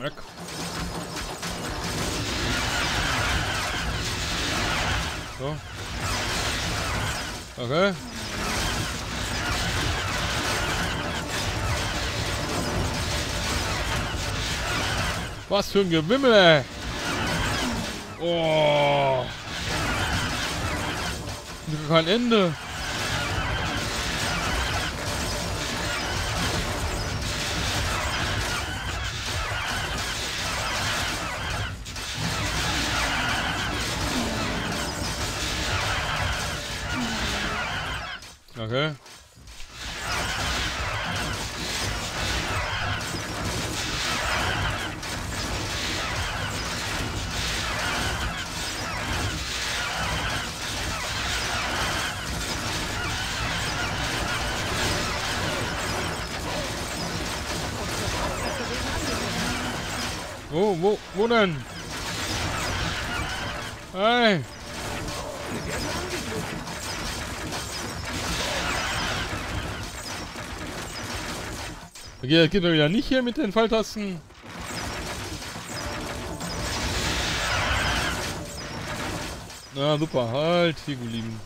Weg. So. Okay. Was für ein Gewimmel, ey. Oh. Kein Ende. Denn? Hey! Okay, das geht doch wieder nicht hier mit den Falltasten. Na super, halt, hier geblieben.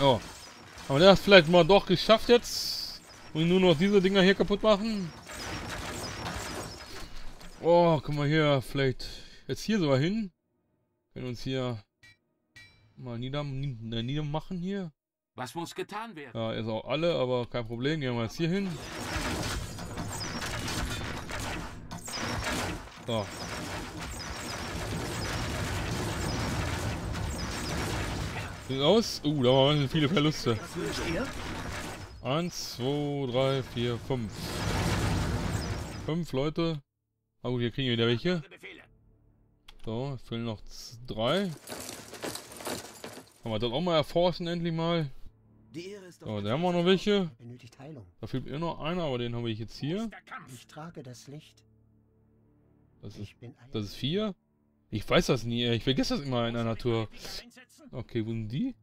Oh. Haben wir das vielleicht mal doch geschafft jetzt? Und nur noch diese Dinger hier kaputt machen? Oh, können wir hier vielleicht jetzt hier sogar hin? Können uns hier mal nieder, niedermachen hier? Was muss getan werden? Ja, ist auch alle, aber kein Problem. Gehen wir jetzt hier hin. So. Sieht aus. Uh, da waren viele Verluste. Eins, zwei, drei, vier, fünf. Fünf Leute. Ah gut, hier kriegen wir wieder welche. So, es fehlen noch drei. Kann man das auch mal erforschen, endlich mal. So, da haben wir noch welche. Da fehlt mir noch einer, aber den habe ich jetzt hier. Ich trage das Licht. Das ist, das ist vier. Ich weiß das nie, ich vergesse das immer in einer Tour. Okay, wo sind die?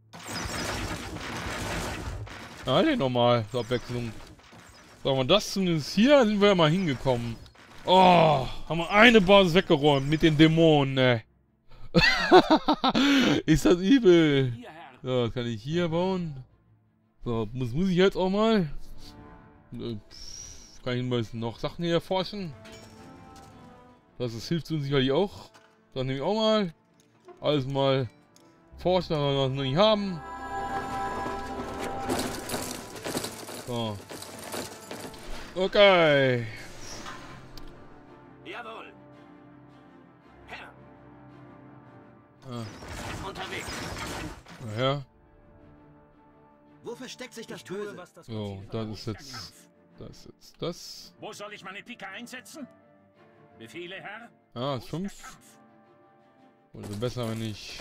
Ah, den nochmal, zur Abwechslung. So, und das zumindest hier sind wir ja mal hingekommen. Oh, haben wir eine Basis weggeräumt mit den Dämonen, ne. ist das übel. So, kann ich hier bauen? So, muss, muss ich jetzt auch mal? Äh, kann ich mal noch Sachen hier erforschen? Das ist, hilft uns sicherlich auch. Dann nehme ich auch mal. Alles mal forschen, was wir noch nicht haben. So. Okay. Ah. Unterwegs. Ja. Wo versteckt sich das Böse? was das So, das ist jetzt. Das ist jetzt das. Wo soll ich meine Pike einsetzen? Befehle, Herr? Ah, ist 5. Also besser, wenn ich.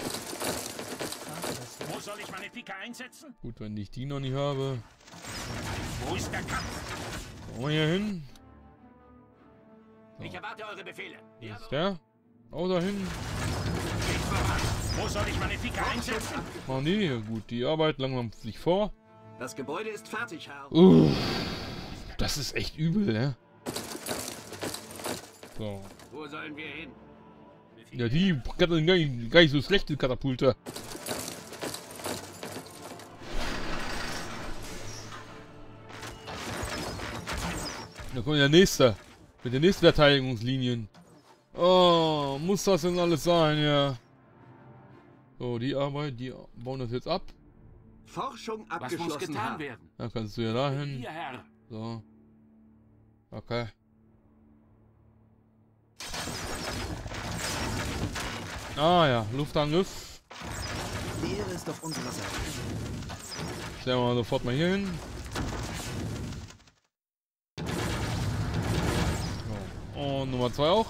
Wo soll ich meine Pike einsetzen? Gut, wenn ich die noch nicht habe. Wo ist der Kampf? Wollen wir hier hin? Ich erwarte eure Befehle. Hier ist der. Auch dahin. Wo soll ich meine Pike einsetzen? Die. Ja, gut, die arbeiten langsam sich vor. Das Gebäude ist fertig, Herr. Uff. Das ist echt übel, ne? So. Wo sollen wir hin? Ja, die gar nicht, gar nicht so schlechte Katapulte. Da kommt der nächste. Mit den nächsten Verteidigungslinien. Oh, muss das denn alles sein, ja. So, die Arbeit, die bauen das jetzt ab. Forschung Was muss abgeschlossen, getan werden? Dann kannst du ja dahin. Hier, Herr. So. Okay. Ah ja, Luftangriff. Die Ehre ist auf unserer Seite. Stellen wir mal sofort mal hier hin. So. Und Nummer 2 auch.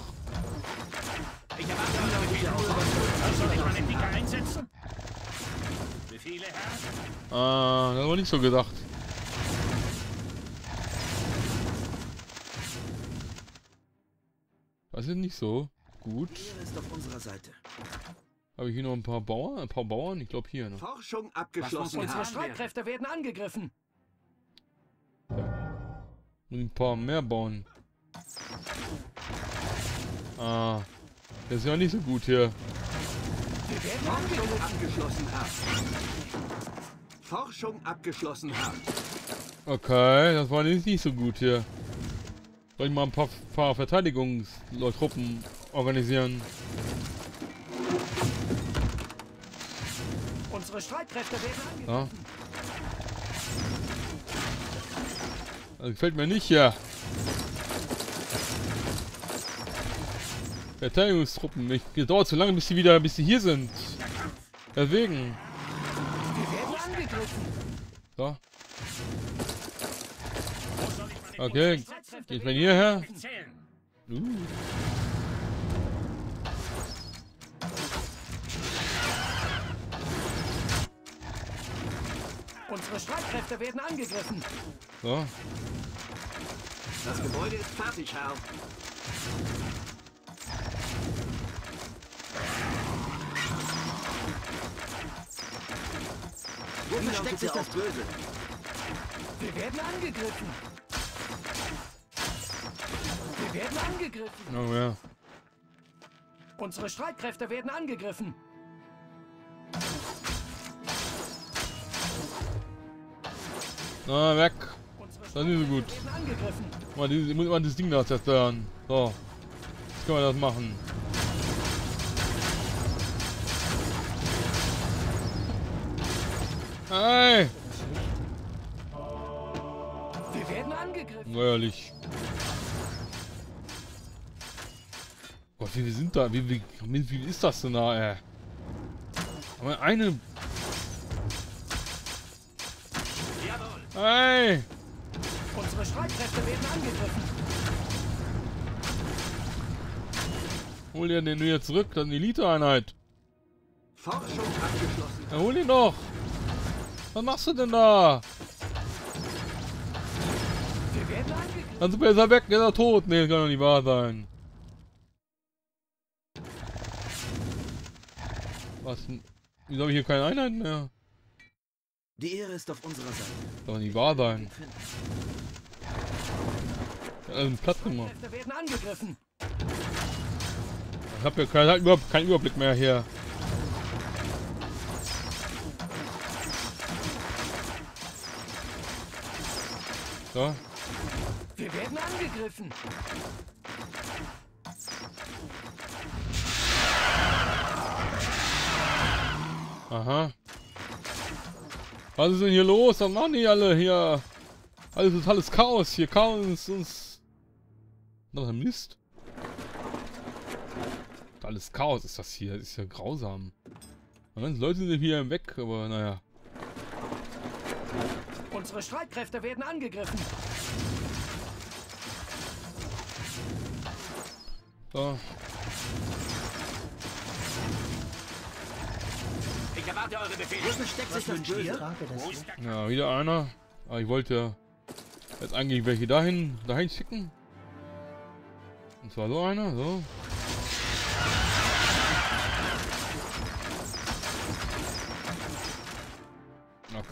Ich erwarte soll ich meine Pike einsetzen? Befehle, Herr? Ah, das war nicht so gedacht. Das ist nicht so. Gut. Die Ehre ist auf unserer Seite. Habe ich hier noch ein paar Bauern? Ein paar Bauern? Ich glaube hier noch. Forschung Was muss abgeschlossen. Unsere Streitkräfte werden angegriffen. Und ein paar mehr bauen. Ah. Das ist ja nicht so gut hier. Forschung abgeschlossen, Herr. Forschung abgeschlossen, Herr. Okay, das war nicht, so gut hier. Soll ich mal ein paar, paar Verteidigungstruppen organisieren? Unsere Streitkräfte werden angegriffen. Ja. Das gefällt mir nicht hier. Verteidigungstruppen. Ich, dauert zu lange, bis sie wieder, bis sie hier sind. Deswegen. So. Ich Okay. Werden von hierher. Uh. Unsere Streitkräfte werden angegriffen. So. Das Gebäude ist fertig, Herr. Wo versteckt sich das Böse? Wir werden angegriffen. Wir werden angegriffen. Oh ja. Unsere Streitkräfte werden angegriffen. Na, weg. Das ist nicht so gut. Mal, dieses, muss man das Ding da zerstören. So. Jetzt können wir das machen. Hey! Wir werden angegriffen. Neuerlich. Gott, wie viel sind da? Wie, wie, wie ist das denn da, ey? Aber eine. Jawohl. Hey! Unsere Streitkräfte werden angegriffen. Hol dir den wieder zurück, das ist eine Elite-Einheit. Forschung abgeschlossen. Ja, hol ihn doch! Was machst du denn da? Wir. Dann ist er weg, ist er tot. Nee, das kann doch nicht wahr sein. Was? denn? Wieso habe ich hier keine Einheiten mehr? Die Ehre ist auf unserer Seite. Kann doch nicht wahr sein. Ja, also Platz gemacht. Ich habe ja keinen, halt überhaupt keinen Überblick mehr hier. So. Wir werden angegriffen. Aha. Was ist denn hier los? Was machen die alle hier? Alles ist alles Chaos hier. Chaos ist uns. Noch ein Mist. Alles Chaos ist das hier. Das ist ja grausam. Die Leute sind hier weg, aber naja. Unsere Streitkräfte werden angegriffen. So. Ich erwarte eure Befehle. Wo versteckt sich das Böse? Ja, wieder einer. Aber ich wollte jetzt eigentlich welche dahin, dahin schicken. Und zwar so einer, so.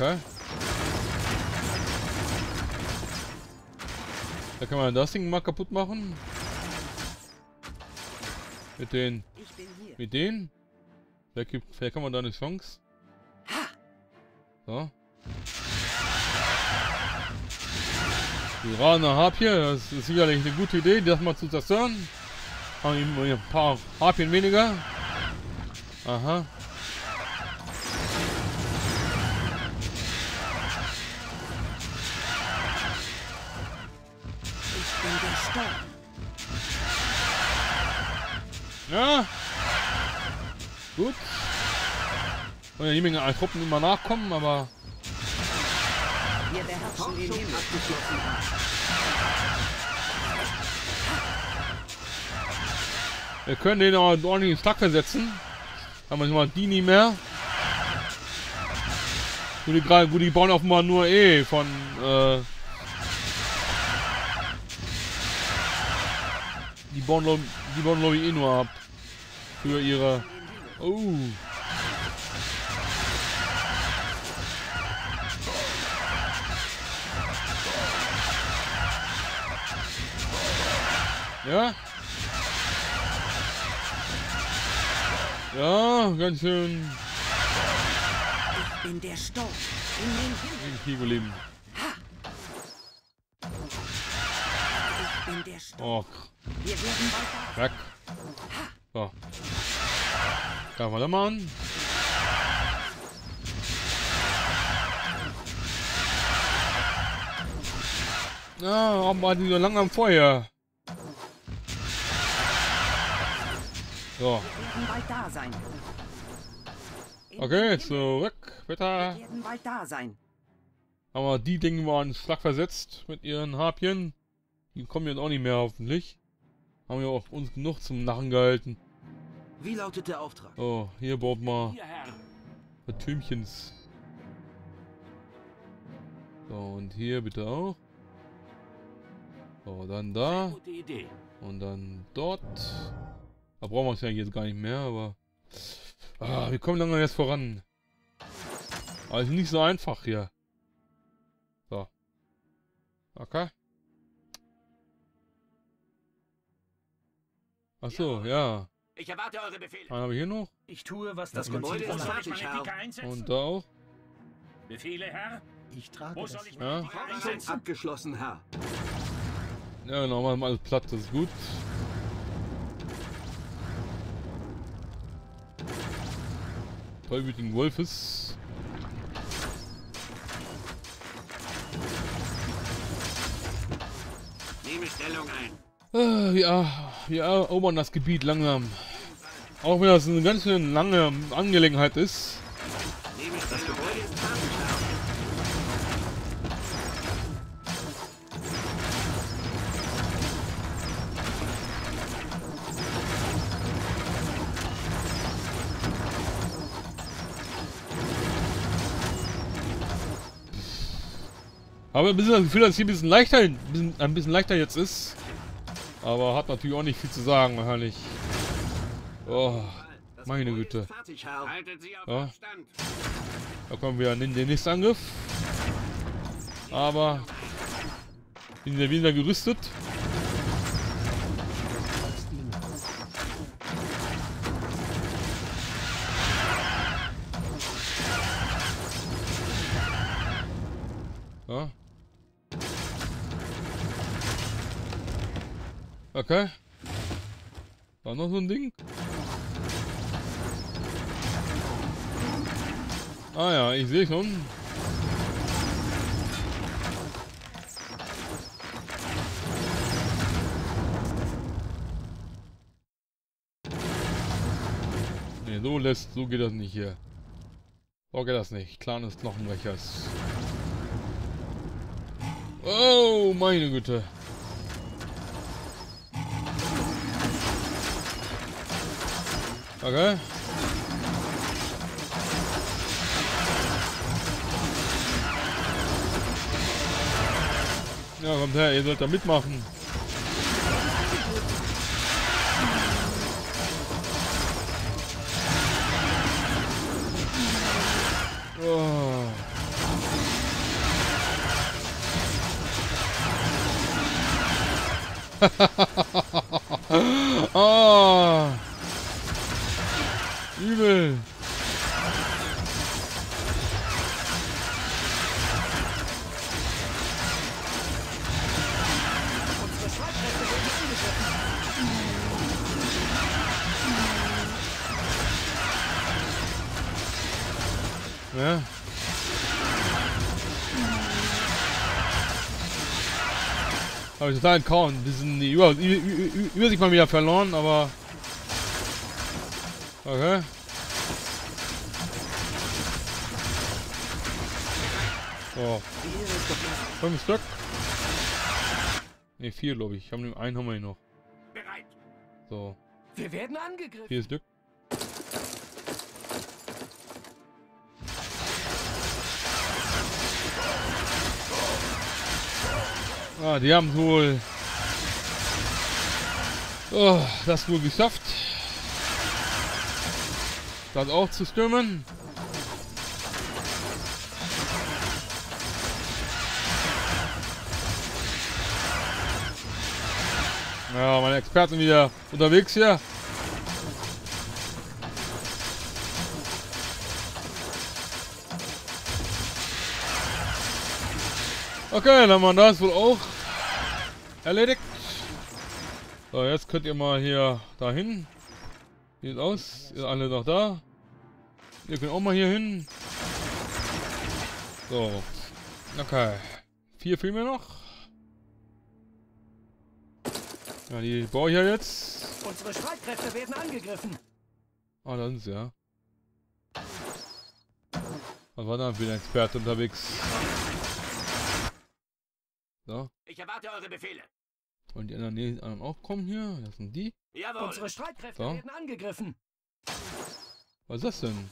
Okay. Da kann man das Ding mal kaputt machen. Mit den, Ich bin hier. mit denen. Vielleicht, gibt, vielleicht kann man da eine Chance. So. Iraner Harpie, das ist sicherlich eine gute Idee, das mal zu zerstören. Haben wir ein paar Harpien weniger. Aha. Sturm. Ja. Gut. Und ja, die Menge an Truppen immer nachkommen, aber Wir beherrschen den Himmel. wir können den auch ordentlich ins Schlag versetzen. Haben wir mal die nie mehr. Gut, die, gut, die bauen offenbar nur eh von äh, Die glaube ich eh nur ab. Für ihre... Oh. Ja? Ja, ganz schön Ich bin der Sturm. In den Himmel. Oh, weg. So. Greifen wir da mal an. Ja, warum war die so lange am Feuer? So, okay, zurück, bitte. Werden bald da sein. Aber die Dinge waren Schlag versetzt mit ihren Harpien. Die kommen jetzt auch nicht mehr hoffentlich. Haben ja auch uns genug zum Narren gehalten. Wie lautet der Auftrag? Oh, hier baut mal Herr. Türmchens. So, und hier bitte auch. So, dann da. Gute Idee. Und dann dort. Da brauchen wir es ja jetzt gar nicht mehr, aber... Ah, wir kommen langsam jetzt voran. Also nicht so einfach hier. So. Okay. Ach so, ja. Ich erwarte eure Befehle. Einen habe ich hier noch. Ich tue, was Das das, Gebäude ist soll ich einsetzen? Und da auch. Befehle, Herr. Ich trage Wo soll ich Ja. Einsetzen? abgeschlossen, Herr. Ja, genau, machen wir alles platt, das ist gut. Tollwütigen Wolfes. Nehme Stellung ein. Ah, ja, wir erobern das Gebiet langsam. Auch wenn das eine ganz schön lange Angelegenheit ist. Aber ein bisschen das Gefühl, dass es hier ein bisschen leichter, ein bisschen, ein bisschen leichter jetzt ist. Aber hat natürlich auch nicht viel zu sagen, wahrscheinlich. Oh, Meine Güte. Ja. Da kommen wir an den, den nächsten Angriff. Aber sind wir wieder gerüstet. Okay. War noch so ein Ding? Ah ja, ich sehe schon. Ne, so lässt, so geht das nicht hier. So geht das nicht. Des Knochenbrechers. Oh, meine Güte. Okay. Ja, kommt her, ihr sollt da mitmachen. Oh. ah. Übel. Ja. Habe ich total kaum ein bisschen die Übersicht mal wieder verloren, aber. Okay. So. Fünf Stück. Ne, vier glaube ich. Ich habe einen haben wir hier noch. Bereit. So. Wir werden angegriffen. Vier Stück. Ah, die haben wohl oh, das wohl geschafft. Das auch zu stürmen. Ja, meine Experten wieder unterwegs hier. Okay, dann haben wir das wohl auch erledigt. So, jetzt könnt ihr mal hier dahin. Sieht aus, ihr alle noch da. Ihr könnt auch mal hier hin. So. Okay. Vier fehlen mir noch. Ja, die baue ich ja jetzt. Unsere Streitkräfte werden angegriffen. Ah, da sind sie, ja. Was war da für ein Experte unterwegs? So. Ich erwarte eure Befehle. Und die anderen, die anderen auch kommen hier. Das sind die. Jawohl. Unsere Streitkräfte So. werden angegriffen. Was ist das denn?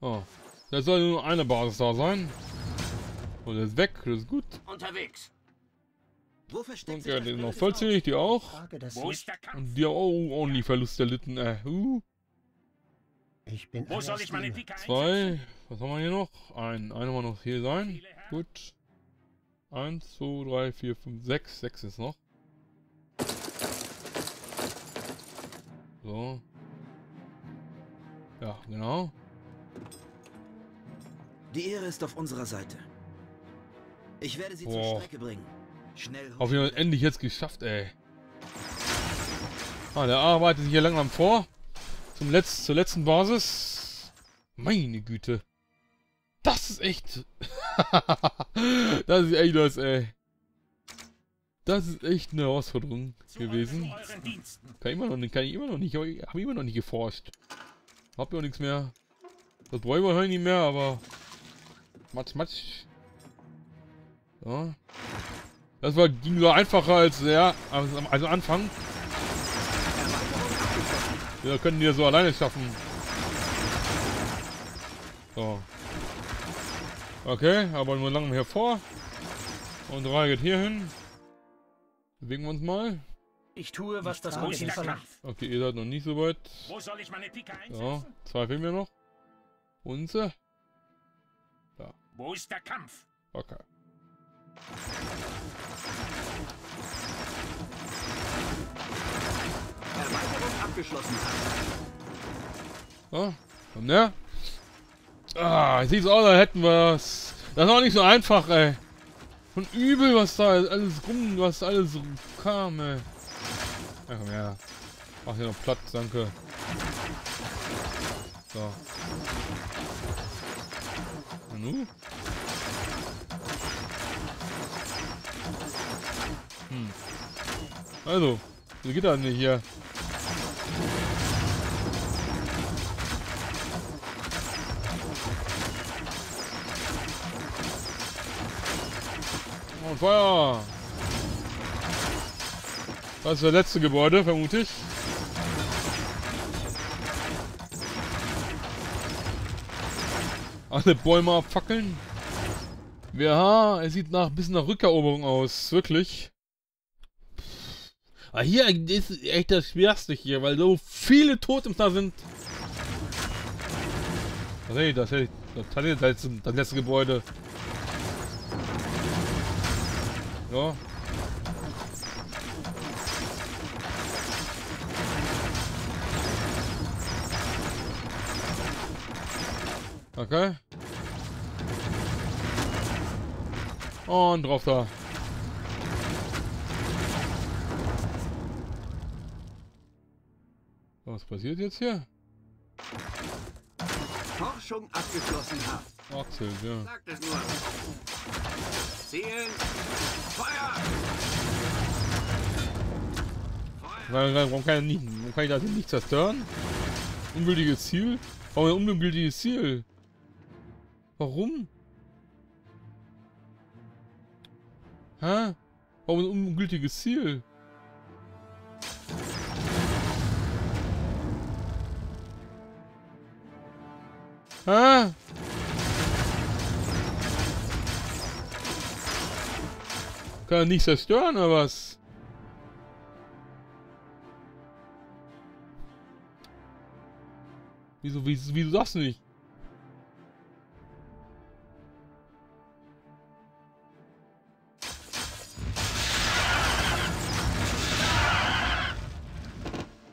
Oh. Da soll nur eine Basis da sein. Und ist weg, das ist gut. Unterwegs. Wo versteckt Und sich ja, das die noch vollzählig, die auch. Wo ist der Kampf? Und die auch ordentlich Verlust erlitten, äh. Uh. Ich bin Wo soll ich meine einsetzen? Zwei. Was haben wir hier noch? Ein. Einer muss noch hier sein. Gut. Eins, zwei, drei, vier, fünf, sechs. Sechs ist noch. So. Ja, genau. Die Ehre ist auf unserer Seite. Ich werde sie Boah. zur Strecke bringen. Schnell hoch. Auf jeden Fall endlich jetzt geschafft, ey. Ah, der arbeitet sich hier langsam vor. Zum Letz zur letzten Basis. Meine Güte. Das ist echt. das ist echt was, ey. Das ist echt eine Herausforderung Zu gewesen. Kann ich immer noch nicht, kann ich immer noch nicht, habe ich immer noch nicht geforscht. Hab ja auch nichts mehr. Das brauche ich wahrscheinlich nicht mehr, aber. Matsch, matsch. So. Das war, ging so einfacher als, ja, als, als Anfang. Wir können die ja so alleine schaffen. So. Okay, aber nur langsam hervor. Und drei geht hier hin. Bewegen wir uns mal. Ich tue, was das der verlangt. Okay, ihr seid noch nicht so weit. Wo soll ich meine Pike Ja, einsetzen? zwei fehlen mir noch. Unse. Wo ist der Kampf? Okay. Erweiterung abgeschlossen. So, und ne? Ah, sieht so aus, als hätten wir es. Das ist auch nicht so einfach, ey. Und übel, was da alles rum, was alles kam, ey. Ja, komm her. Mach hier noch platt, danke. So. Und nu? Hm. Also, wie geht das nicht hier? Und Feuer! Das ist das letzte Gebäude, vermute ich. Alle Bäume abfackeln. Ja, es sieht nach bisschen nach Rückeroberung aus, wirklich. Ah, hier ist echt das Schwerste hier, weil so viele Totems da sind. Nee, das, das, das, das, das, das letzte Gebäude. Ja. Okay. Und drauf da. Was passiert jetzt hier? Forschung abgeschlossen. Herr. Axel, ja. Sagt es nur. Zielen. Feuer! Nein, nein, warum kann, ich nicht, warum kann ich das nicht zerstören? Ungültiges Ziel? Warum ein ungültiges Ziel? Warum? Hä? Warum ein ungültiges Ziel? Hä? Kann er nicht zerstören oder was? Wieso, wieso, wieso das nicht?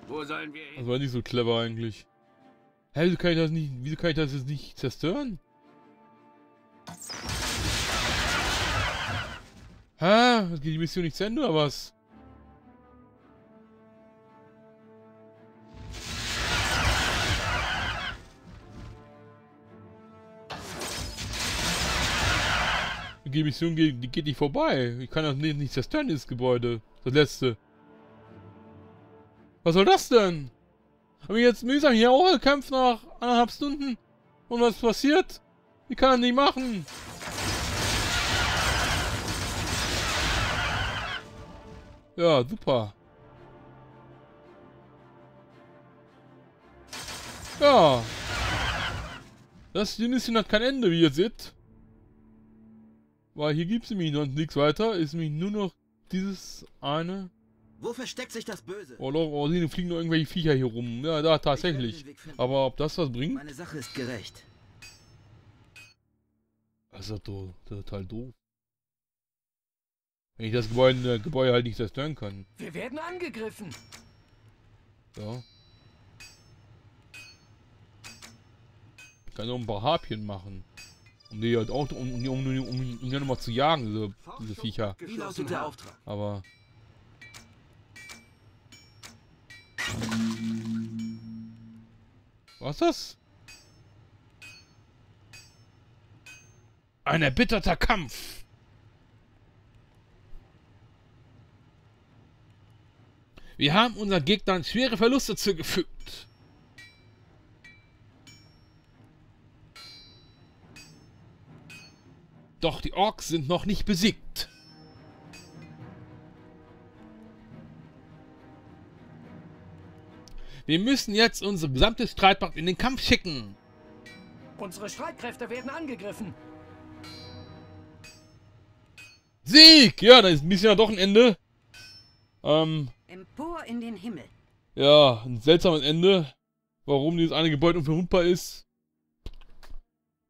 Wo sollen wir hin? Das war nicht so clever eigentlich. Hä, wieso kann ich das nicht, wieso kann ich das jetzt nicht zerstören? Hä? Geht die Mission nicht zu Ende oder was? Die Mission geht, die geht nicht vorbei. Ich kann das nicht, nicht zerstören, dieses Gebäude. Das letzte. Was soll das denn? Haben wir jetzt mühsam hier auch gekämpft nach anderthalb Stunden? Und was passiert? Ich kann das nicht machen. Ja, super. Ja. Das Mission hat kein Ende, wie ihr seht. Weil hier gibt es nämlich noch nichts weiter. Ist nämlich nur noch dieses eine. Wo versteckt sich das Böse? Oh, oh, oh hier fliegen noch irgendwelche Viecher hier rum. Ja, da tatsächlich. Aber ob das was bringt? Meine Sache ist gerecht. Das ist doch do- total doof. Wenn ich das Gebäude, äh, Gebäude halt nicht zerstören kann. Wir werden angegriffen. Ja. Ich kann noch ein paar Harpien machen. Um die halt auch, um, um, um, um, um ihn nochmal zu jagen, diese, diese Viecher. Wie lautet der Auftrag? Aber. Was ist das? Ein erbitterter Kampf. Wir haben unseren Gegnern schwere Verluste zugefügt. Doch die Orks sind noch nicht besiegt. Wir müssen jetzt unsere gesamte Streitmacht in den Kampf schicken. Unsere Streitkräfte werden angegriffen. Sieg! Ja, da ist ein bisschen ja doch ein Ende. Ähm, Empor in den Himmel. ja, ein seltsames Ende. Warum dieses eine Gebäude unverwundbar ist.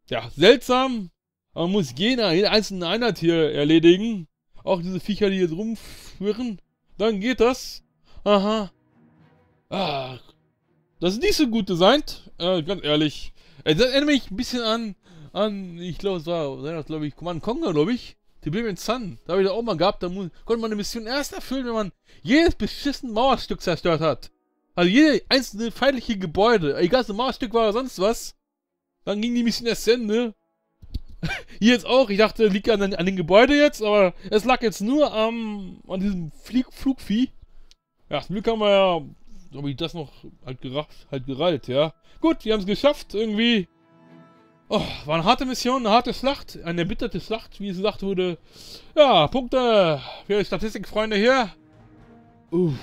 Ja, seltsam. Aber man muss jede, jede einzelne Einheit hier erledigen. Auch diese Viecher, die jetzt rumschwirren. Dann geht das. Aha. Ah. Das ist nicht so gut designt. Äh, ganz ehrlich. Das erinnert mich ein bisschen an, an, ich glaube, es war, war das, glaube ich, Command Conquer, glaube ich. Tiberian Sun. Da habe ich das auch mal gehabt. Da konnte man eine Mission erst erfüllen, wenn man jedes beschissene Mauerstück zerstört hat. Also jede einzelne feindliche Gebäude, egal ob ein Mauerstück war oder sonst was, dann ging die Mission erst zu Ende. Hier jetzt auch, ich dachte, liegt an, an dem Gebäude jetzt, aber es lag jetzt nur am, an diesem Flieg Flugvieh. Ja, zum Glück haben wir ja, habe ich das noch halt, halt gereilt, ja. Gut, wir haben es geschafft, irgendwie. Oh, war eine harte Mission, eine harte Schlacht, eine erbitterte Schlacht, wie es gesagt wurde. Ja, Punkte für die Statistikfreunde hier. Uff,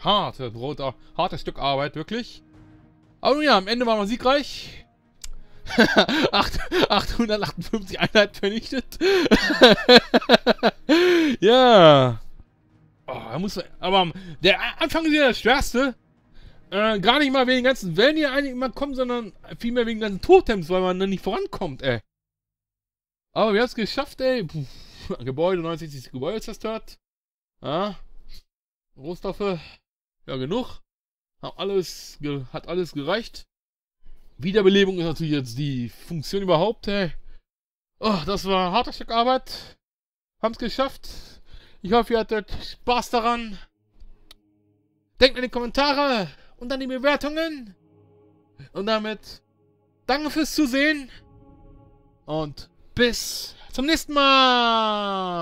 hart, roter, hartes Stück Arbeit, wirklich. Aber nun ja, am Ende waren wir siegreich. Acht- 858 Einheiten vernichtet. ja. Oh, muss, aber der Anfang ist ja das Schwerste. Äh, gar nicht mal wegen den ganzen Wellen, die eigentlich immer kommen, sondern vielmehr wegen den ganzen Totems, weil man dann nicht vorankommt, ey. Aber wir haben es geschafft, ey. Puh. Gebäude, 69 Gebäude zerstört. Ja. Rohstoffe. Ja, genug. Haben alles, hat alles gereicht. Wiederbelebung ist natürlich jetzt die Funktion überhaupt, ey. Oh, das war ein harter Stück Arbeit. Haben's geschafft. Ich hoffe, ihr hattet Spaß daran. Denkt an die Kommentare und an die Bewertungen. Und damit danke fürs Zusehen. Und bis zum nächsten Mal.